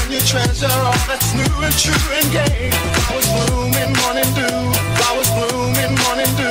when you treasure all that's new and true and gay. I was blooming, morning dew. I was blooming, morning dew.